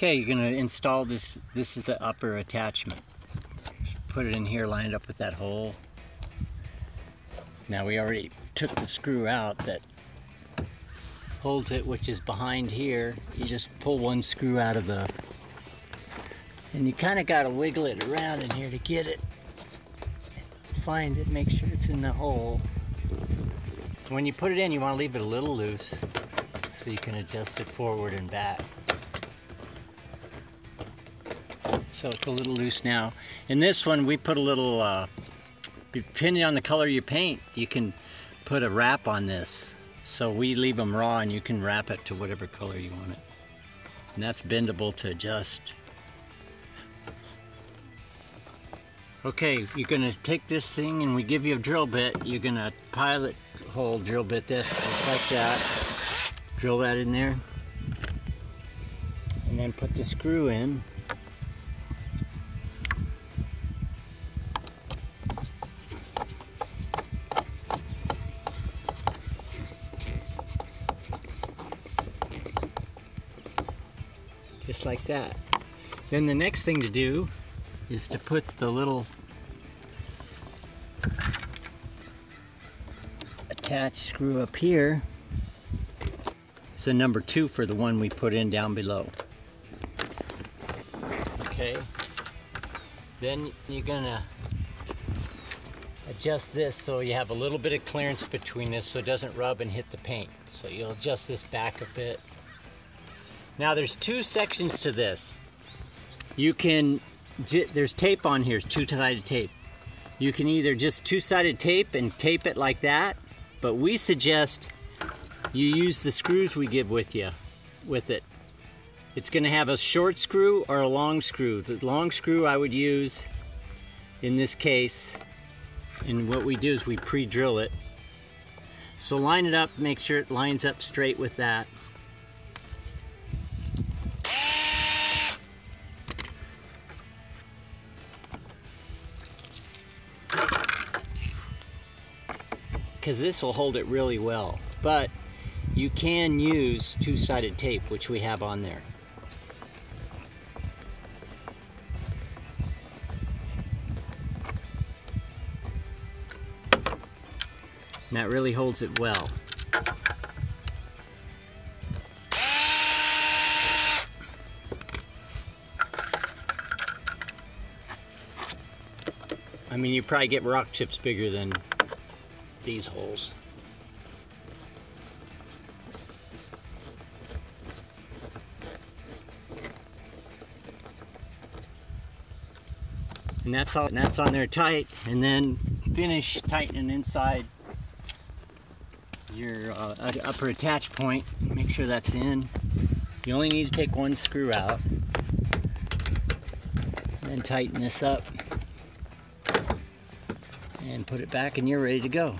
Okay, you're gonna install this, this is the upper attachment. Put it in here, line it up with that hole. Now we already took the screw out that holds it, which is behind here. You just pull one screw out of the, and you kind of got to wiggle it around in here to get it. Find it, make sure it's in the hole. When you put it in, you want to leave it a little loose so you can adjust it forward and back. So it's a little loose now. In this one, we put a little, uh, depending on the color you paint, you can put a wrap on this. So we leave them raw and you can wrap it to whatever color you want it. And that's bendable to adjust. Okay, you're gonna take this thing and we give you a drill bit. You're gonna pilot hole drill bit this just like that. Drill that in there. And then put the screw in. Just like that. Then the next thing to do is to put the little attached screw up here. It's a number two for the one we put in down below. Okay. Then you're gonna adjust this so you have a little bit of clearance between this so it doesn't rub and hit the paint. So you'll adjust this back a bit now there's two sections to this. You can, there's tape on here, two-sided tape. You can either just two-sided tape and tape it like that, but we suggest you use the screws we give with you, with it. It's gonna have a short screw or a long screw. The long screw I would use in this case, and what we do is we pre-drill it. So line it up, make sure it lines up straight with that. Because this will hold it really well. But you can use two-sided tape, which we have on there. And that really holds it well. I mean, you probably get rock chips bigger than these holes. And that's all and that's on there tight and then finish tightening inside your uh, upper attach point. Make sure that's in. You only need to take one screw out. And Then tighten this up and put it back and you're ready to go.